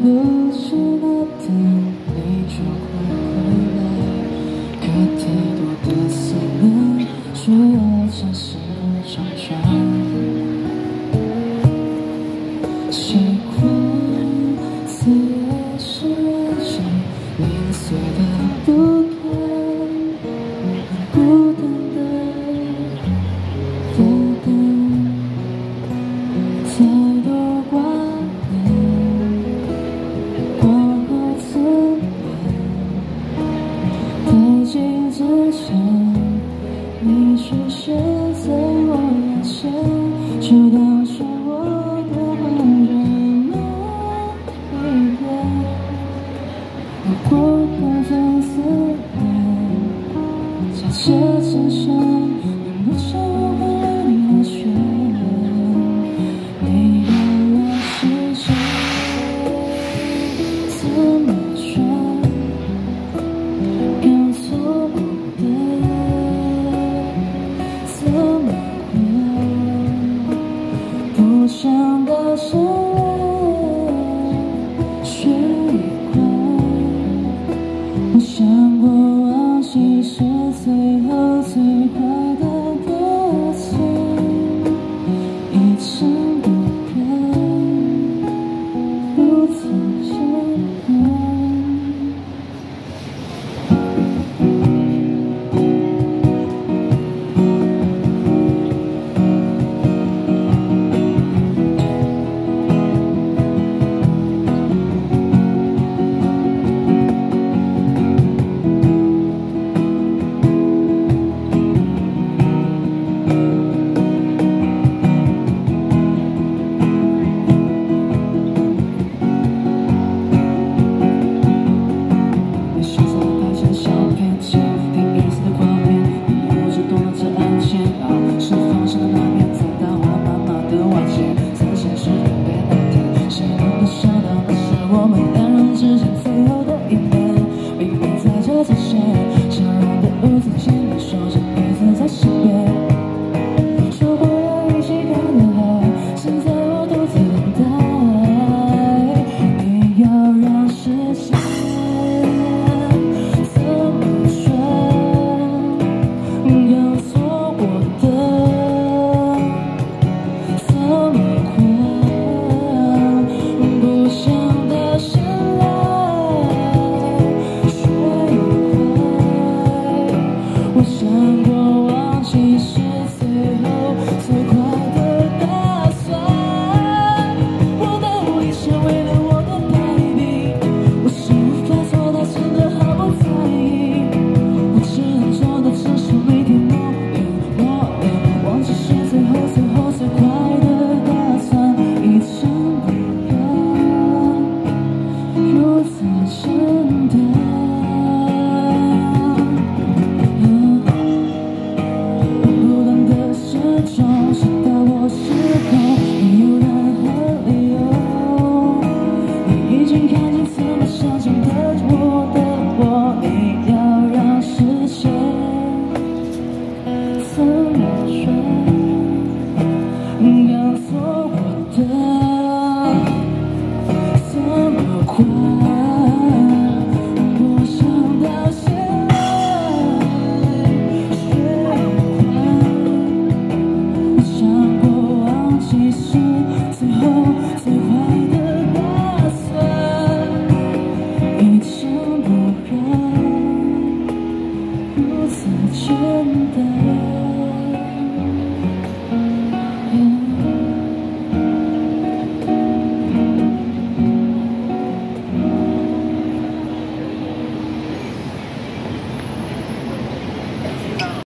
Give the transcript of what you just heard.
不是那天你就会回来，可太多的思念却要暂时长如果空分思念，假设真相，能不成我会让你安全？你的我是谁？怎么转？让错过的怎么回？不想的深渊。doesn't. 我想过忘记是刚错过的，怎么还？不想道歉了，却还想过忘记是最后最坏的打算，一成不变，如此简单。